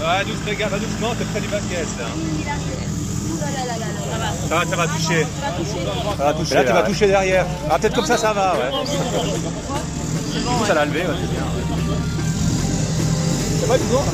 Ouais, douce, regarde, va doucement, t'es près du baquet, là. Ouh là là là là là, ça va. Ça va, toucher. Ça va toucher. Là, tu vas toucher derrière. Ah, peut-être comme ça, ça va, ouais. C'est bon, Ça l'a levé, ouais, c'est bien. Ça va, toujours